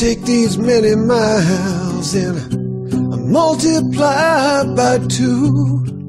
take these many miles and multiply by two.